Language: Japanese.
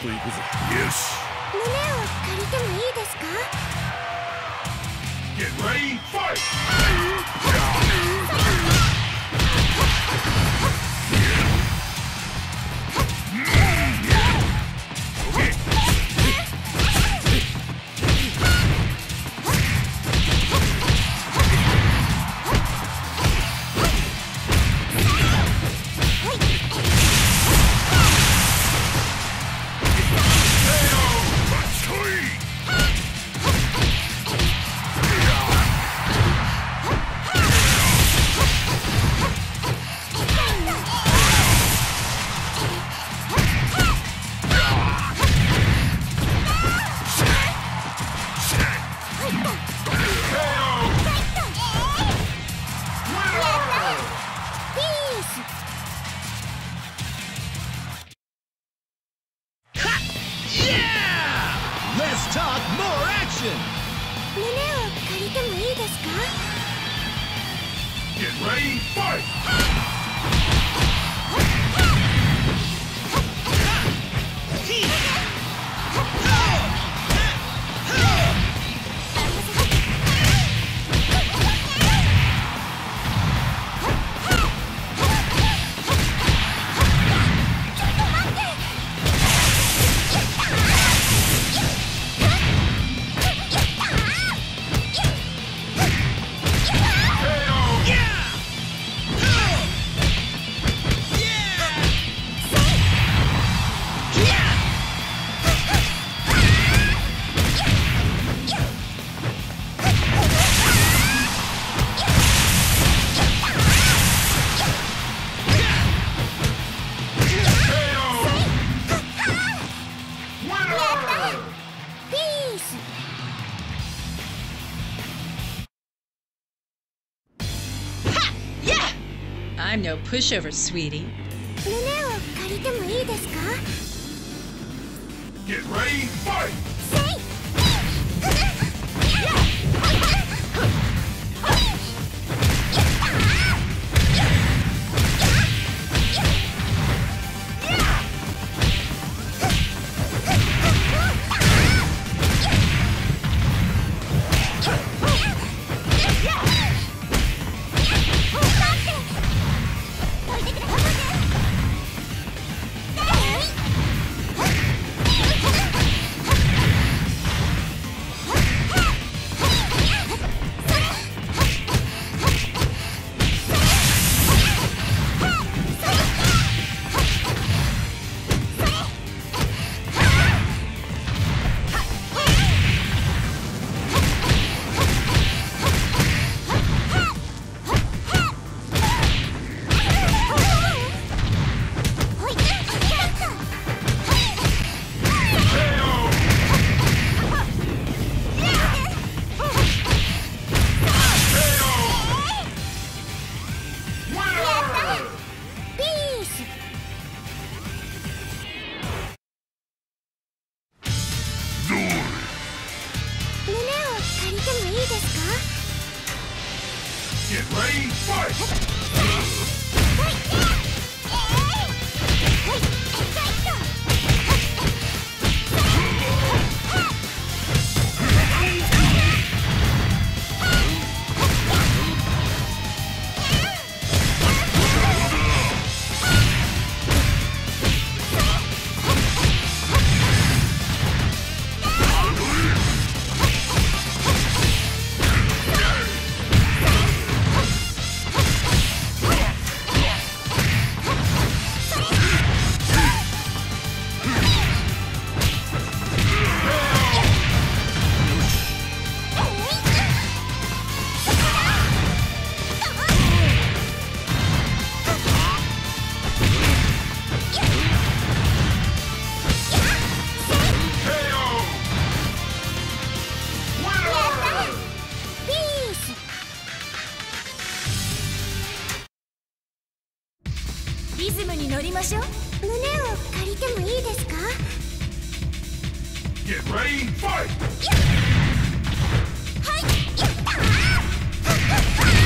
と行くぞ。よし。胸を借りてもいいですか？Get ready, fight! I'm no pushover, sweetie. Get ready, fight! Get ready, fight! 乗りましょう。胸を借りてもいいですか？Get ready, fight! はい。やったー